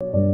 you